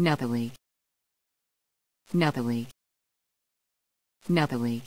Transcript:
Netherly. Netherly. Netherly.